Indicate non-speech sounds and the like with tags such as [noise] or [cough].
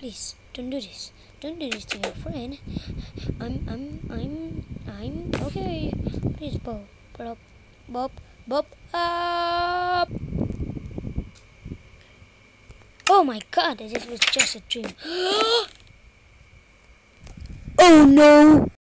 Please, don't do this. Don't do this to your friend. I'm, I'm, I'm, I'm okay. Please, Bob, Bob, Bob, Bob, up. Oh my God! This was just a dream. [gasps] oh no!